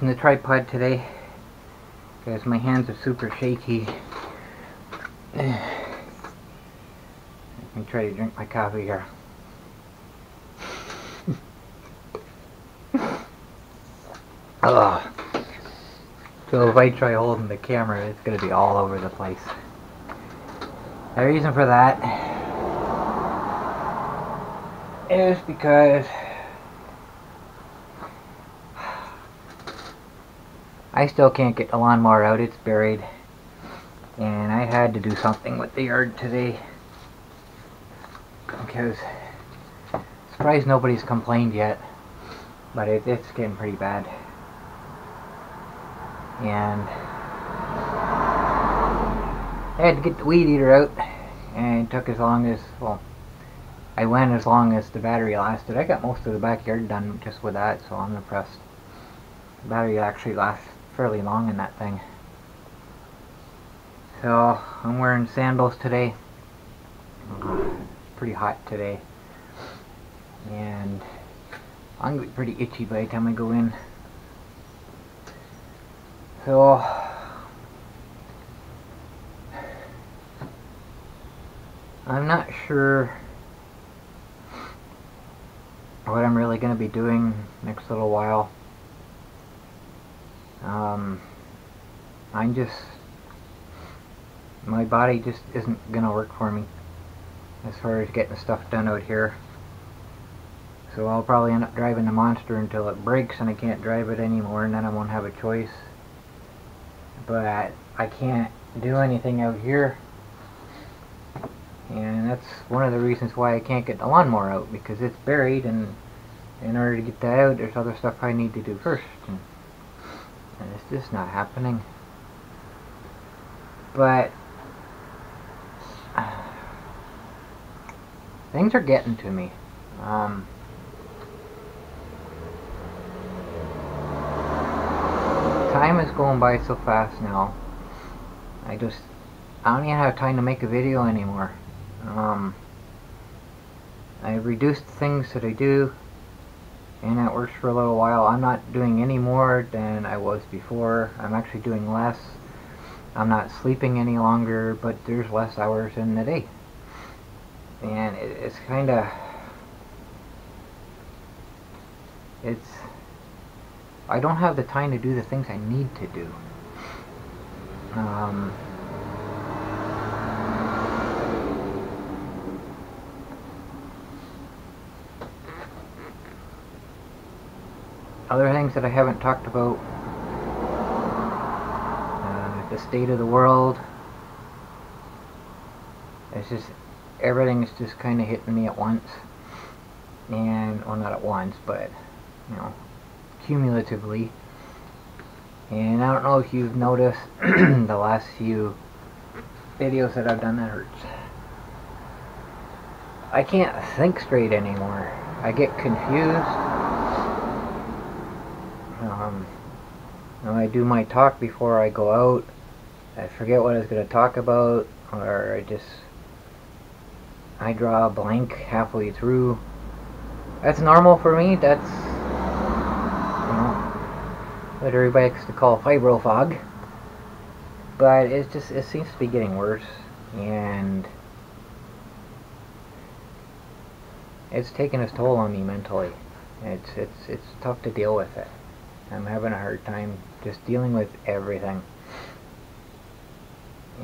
using the tripod today because my hands are super shaky. Let me try to drink my coffee here. Ugh. So if I try holding the camera, it's going to be all over the place. The reason for that is because I still can't get the lawnmower out, it's buried. And I had to do something with the yard today. Because, surprised nobody's complained yet. But it, it's getting pretty bad. And I had to get the weed eater out. And it took as long as, well, I went as long as the battery lasted. I got most of the backyard done just with that, so I'm impressed. The battery actually lasts fairly long in that thing. So I'm wearing sandals today. It's pretty hot today. And I'm going to be pretty itchy by the time I go in. So I'm not sure what I'm really going to be doing next little while. Um, I'm just, my body just isn't going to work for me as far as getting stuff done out here. So I'll probably end up driving the monster until it breaks and I can't drive it anymore and then I won't have a choice. But I can't do anything out here. And that's one of the reasons why I can't get the lawnmower out because it's buried and in order to get that out there's other stuff I need to do first. And and it's just not happening. But uh, things are getting to me. Um, time is going by so fast now. I just I don't even have time to make a video anymore. Um, I reduced things that I do and that works for a little while. I'm not doing any more than I was before. I'm actually doing less. I'm not sleeping any longer, but there's less hours in the day. And it, it's kind of... It's... I don't have the time to do the things I need to do. Um, other things that I haven't talked about. Uh, the state of the world. It's just everything is just kind of hitting me at once. And well not at once but you know cumulatively. And I don't know if you've noticed the last few videos that I've done that hurts I can't think straight anymore. I get confused um, when I do my talk before I go out I forget what I was going to talk about or I just I draw a blank halfway through that's normal for me. That's you know what everybody likes to call fibro fog. But it's just it seems to be getting worse, and it's taking its toll on me mentally. It's it's it's tough to deal with it. I'm having a hard time just dealing with everything.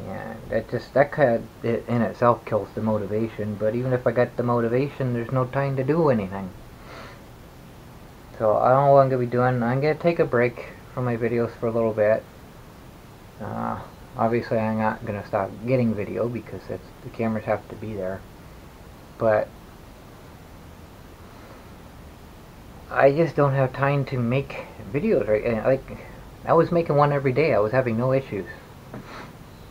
And that just that kind of it in itself kills the motivation. But even if I got the motivation, there's no time to do anything. So I don't know what I'm gonna be doing. I'm gonna take a break from my videos for a little bit. Uh, obviously, I'm not gonna stop getting video because the cameras have to be there. But I just don't have time to make videos right. Like I was making one every day. I was having no issues.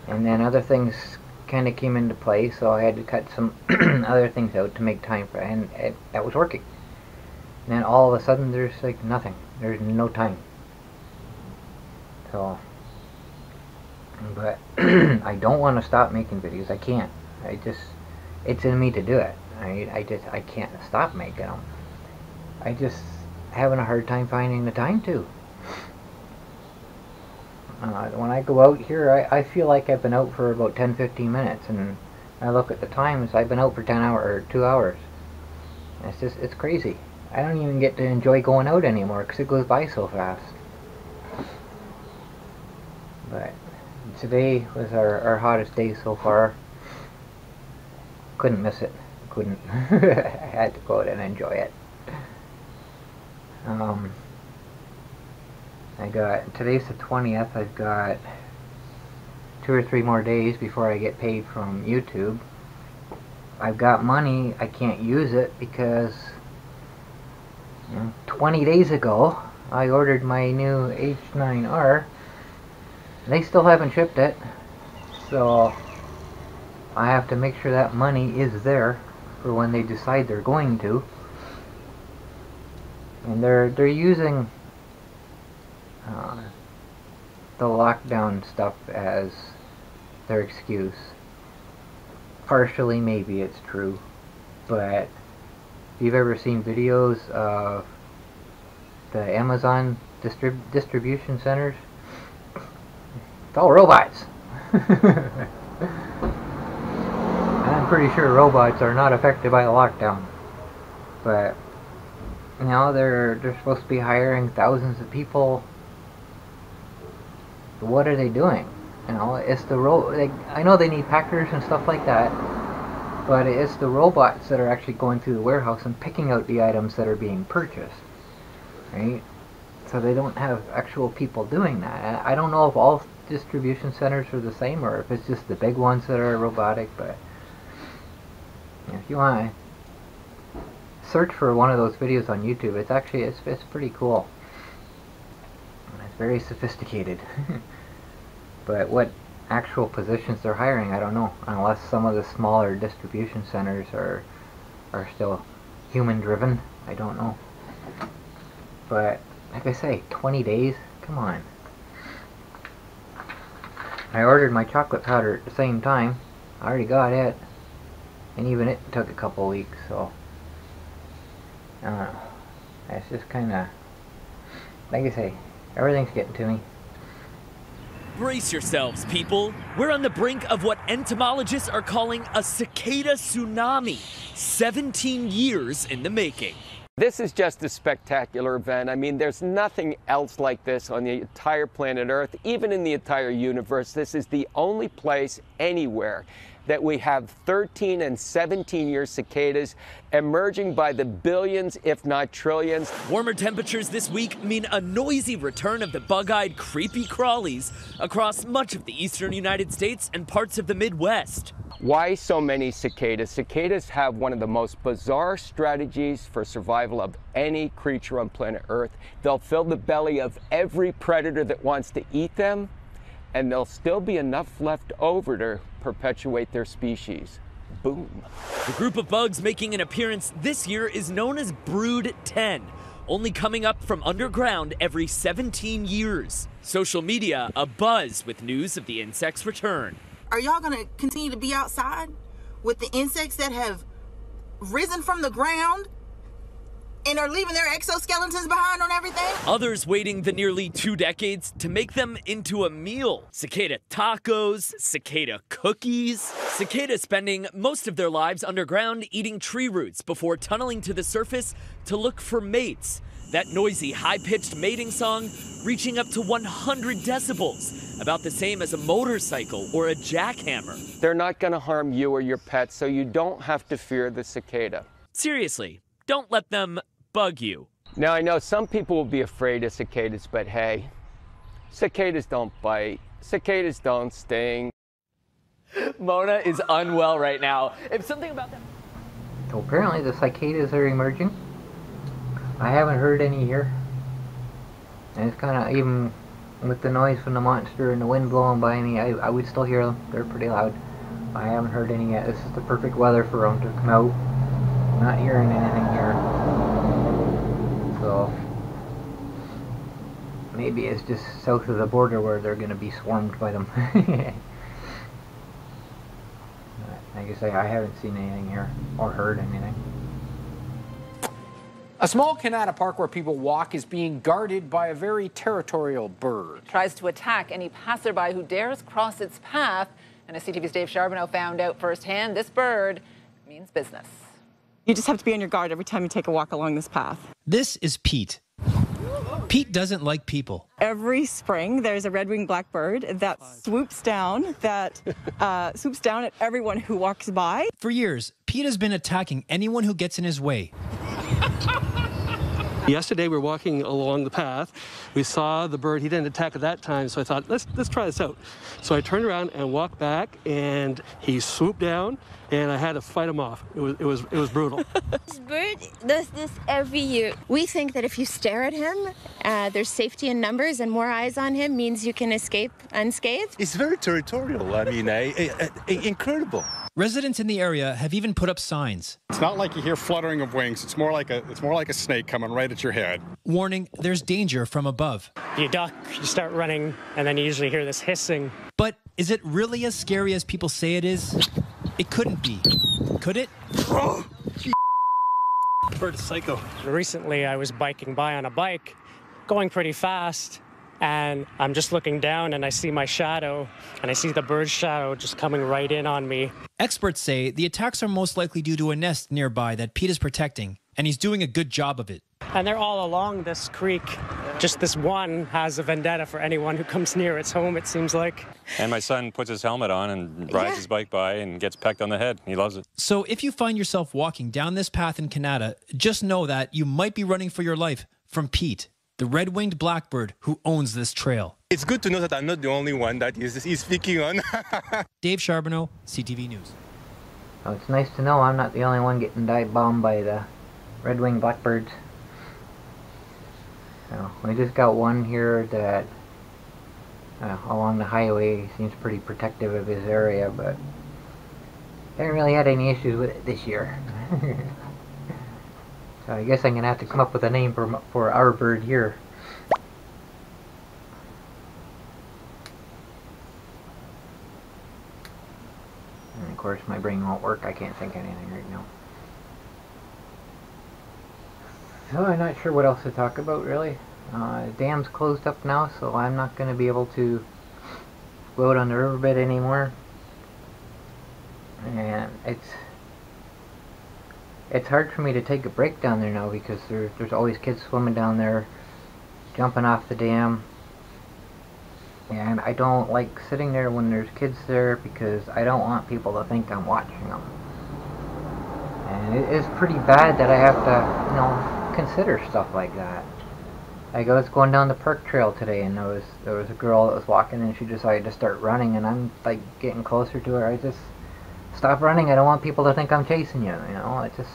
And then other things kind of came into play so I had to cut some other things out to make time for and it, that was working. And then all of a sudden there's like nothing. There's no time. So but I don't want to stop making videos. I can't. I just it's in me to do it. I, I just I can't stop making them I just having a hard time finding the time to uh, when I go out here, I, I feel like I've been out for about 10-15 minutes, and I look at the times, I've been out for 10 hours, or 2 hours. It's just, it's crazy. I don't even get to enjoy going out anymore, because it goes by so fast. But, today was our, our hottest day so far. Couldn't miss it. Couldn't. I had to go out and enjoy it. Um... I got, today's the 20th, I've got two or three more days before I get paid from YouTube. I've got money, I can't use it because you know, 20 days ago I ordered my new H9R. They still haven't shipped it, so I have to make sure that money is there for when they decide they're going to. And they're they're using uh, the lockdown stuff as their excuse. Partially, maybe it's true, but if you've ever seen videos of the Amazon distrib distribution centers, it's all robots. I'm pretty sure robots are not affected by the lockdown, but you know they're they're supposed to be hiring thousands of people what are they doing? You know, it's the ro. Like, I know they need packers and stuff like that, but it's the robots that are actually going through the warehouse and picking out the items that are being purchased, right? So they don't have actual people doing that. I don't know if all distribution centers are the same or if it's just the big ones that are robotic, but if you want search for one of those videos on YouTube, it's actually it's, it's pretty cool. It's very sophisticated. but what actual positions they're hiring, I don't know. Unless some of the smaller distribution centers are are still human driven. I don't know. But like I say, 20 days? Come on. I ordered my chocolate powder at the same time. I already got it. And even it took a couple weeks, so I don't know. It's just kinda like I say, Everything's getting to me. Brace yourselves, people. We're on the brink of what entomologists are calling a cicada tsunami. 17 years in the making. This is just a spectacular event. I mean, there's nothing else like this on the entire planet Earth, even in the entire universe. This is the only place anywhere that we have 13 and 17 year cicadas emerging by the billions, if not trillions. Warmer temperatures this week mean a noisy return of the bug eyed creepy crawlies across much of the eastern United States and parts of the Midwest. Why so many cicadas? Cicadas have one of the most bizarre strategies for survival of any creature on planet Earth. They'll fill the belly of every predator that wants to eat them, and there'll still be enough left over to perpetuate their species. Boom. The group of bugs making an appearance this year is known as Brood 10, only coming up from underground every 17 years. Social media abuzz with news of the insect's return. Are y'all gonna continue to be outside with the insects that have risen from the ground and are leaving their exoskeletons behind on everything? Others waiting the nearly two decades to make them into a meal. Cicada tacos, cicada cookies. Cicada spending most of their lives underground eating tree roots before tunneling to the surface to look for mates. That noisy, high pitched mating song reaching up to 100 decibels, about the same as a motorcycle or a jackhammer. They're not going to harm you or your pets, so you don't have to fear the cicada. Seriously, don't let them bug you. Now, I know some people will be afraid of cicadas, but hey, cicadas don't bite, cicadas don't sting. Mona is unwell right now. If something about that. So apparently the cicadas are emerging. I haven't heard any here. And it's kind of, even with the noise from the monster and the wind blowing by me, I, I would still hear them. They're pretty loud. I haven't heard any yet. This is the perfect weather for them to come out. Not hearing anything here. So, maybe it's just south of the border where they're going to be swarmed by them. like I guess I, I haven't seen anything here or heard anything. A small Kanata park where people walk is being guarded by a very territorial bird. Tries to attack any passerby who dares cross its path. And as CTV's Dave Charbonneau found out firsthand, this bird means business. You just have to be on your guard every time you take a walk along this path. This is Pete. Pete doesn't like people. Every spring, there's a red-winged blackbird that swoops down, that uh, swoops down at everyone who walks by. For years, Pete has been attacking anyone who gets in his way. Yesterday we were walking along the path. We saw the bird. He didn't attack at that time, so I thought, let's let's try this out. So I turned around and walked back, and he swooped down, and I had to fight him off. It was it was it was brutal. this bird does this every year. We think that if you stare at him, uh, there's safety in numbers, and more eyes on him means you can escape unscathed. It's very territorial. I mean, incredible. Residents in the area have even put up signs. It's not like you hear fluttering of wings. It's more like a it's more like a snake coming right at your head. Warning, there's danger from above. You duck, you start running, and then you usually hear this hissing. But is it really as scary as people say it is? It couldn't be. Could it? Bird psycho. Recently, I was biking by on a bike, going pretty fast, and I'm just looking down and I see my shadow and I see the bird's shadow just coming right in on me. Experts say the attacks are most likely due to a nest nearby that Pete is protecting, and he's doing a good job of it. And they're all along this creek. Just this one has a vendetta for anyone who comes near its home, it seems like. And my son puts his helmet on and rides yeah. his bike by and gets pecked on the head. He loves it. So if you find yourself walking down this path in Kanata, just know that you might be running for your life from Pete the red-winged blackbird who owns this trail. It's good to know that I'm not the only one that is, is speaking on. Dave Charbonneau, CTV News. Oh, it's nice to know I'm not the only one getting dive bombed by the red-winged blackbirds. So, we just got one here that uh, along the highway seems pretty protective of his area, but haven't really had any issues with it this year. So I guess I'm going to have to come up with a name for, for our bird here. And of course my brain won't work, I can't think of anything right now. So I'm not sure what else to talk about really. Uh, dam's closed up now, so I'm not going to be able to out on the riverbed anymore. And it's it's hard for me to take a break down there now because there, there's always kids swimming down there, jumping off the dam. And I don't like sitting there when there's kids there because I don't want people to think I'm watching them. And it is pretty bad that I have to, you know, consider stuff like that. Like I was going down the perk trail today and there was there was a girl that was walking and she decided to start running and I'm like getting closer to her. I just stop running. I don't want people to think I'm chasing you, you know. It just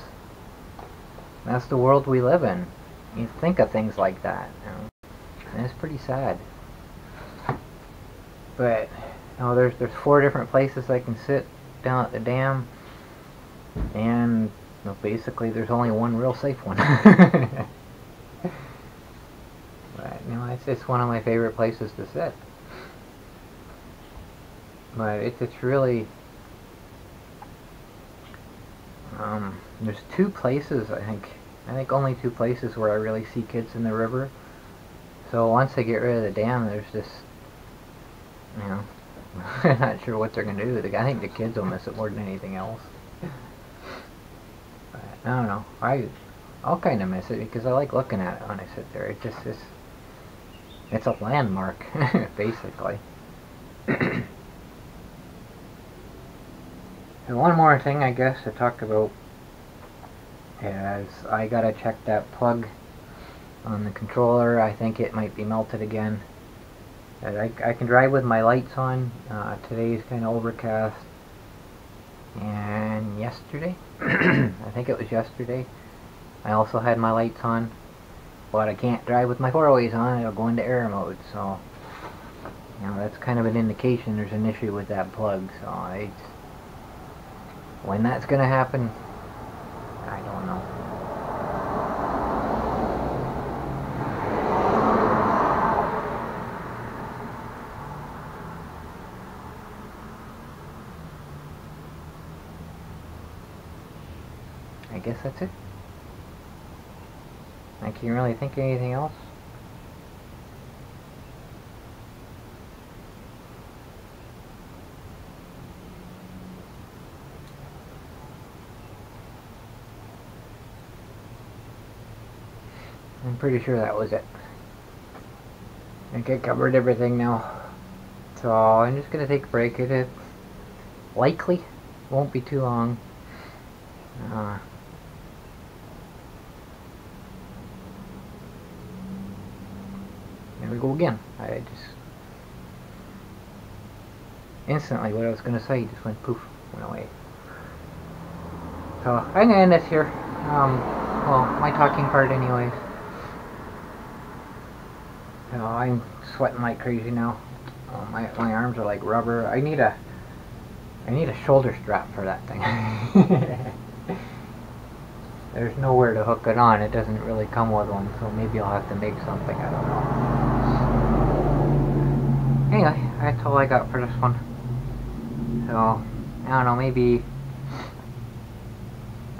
that's the world we live in. You think of things like that, you know. And it's pretty sad. But you know, there's there's four different places I can sit down at the dam and you know, basically there's only one real safe one. But, you know, it's, it's one of my favorite places to sit. But it's, it's really... Um, there's two places, I think. I think only two places where I really see kids in the river. So once they get rid of the dam, there's just... You know... I'm not sure what they're going to do. I think the kids will miss it more than anything else. But, I don't know. I, I'll kind of miss it because I like looking at it when I sit there. It just is... It's a landmark, basically. and one more thing, I guess, to talk about is I gotta check that plug on the controller. I think it might be melted again. I, I can drive with my lights on. Uh, today's kind of overcast. And yesterday, I think it was yesterday, I also had my lights on but I can't drive with my four ways on, it'll go into error mode, so you know, that's kind of an indication there's an issue with that plug, so I when that's gonna happen, I don't know. I guess that's it. I can't really think of anything else. I'm pretty sure that was it. I think I covered everything now. So I'm just gonna take a break. It likely won't be too long. Uh, There we go again. I just instantly what I was gonna say just went poof, went away. So I'm gonna end this here. Um, well, my talking part, anyways. I'm sweating like crazy now. Uh, my my arms are like rubber. I need a I need a shoulder strap for that thing. There's nowhere to hook it on. It doesn't really come with one, so maybe I'll have to make something. I don't know. Anyway, that's all I got for this one. So, I don't know, maybe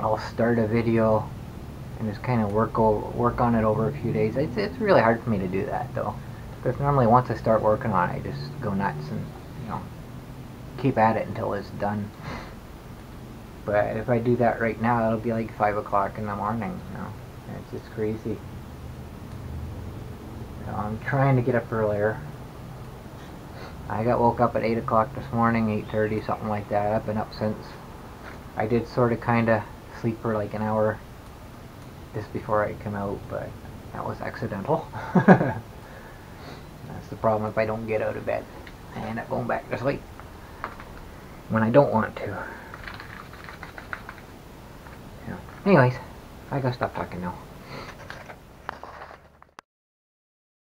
I'll start a video and just kind of work work on it over a few days. It's, it's really hard for me to do that, though. Because normally once I start working on it, I just go nuts and, you know, keep at it until it's done. But if I do that right now, it'll be like 5 o'clock in the morning, you know. It's just crazy. So I'm trying to get up earlier. I got woke up at 8 o'clock this morning, 8.30, something like that. I've been up since. I did sort of kind of sleep for like an hour just before I come out, but that was accidental. That's the problem if I don't get out of bed. I end up going back to sleep when I don't want to. Anyways, I gotta stop talking now.